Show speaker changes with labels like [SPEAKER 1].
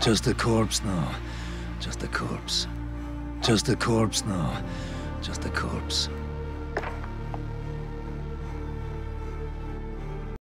[SPEAKER 1] Just a corpse now. Just a corpse. Just a corpse now. Just a corpse.